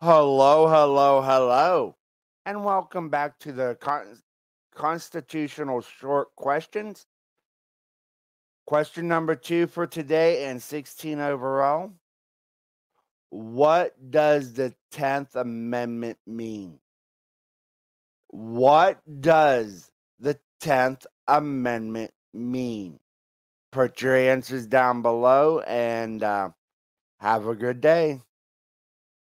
Hello, hello, hello, and welcome back to the con- constitutional short questions. Question number two for today and 16 overall. What does the 10th Amendment mean? What does the 10th Amendment mean? Put your answers down below and uh, have a good day.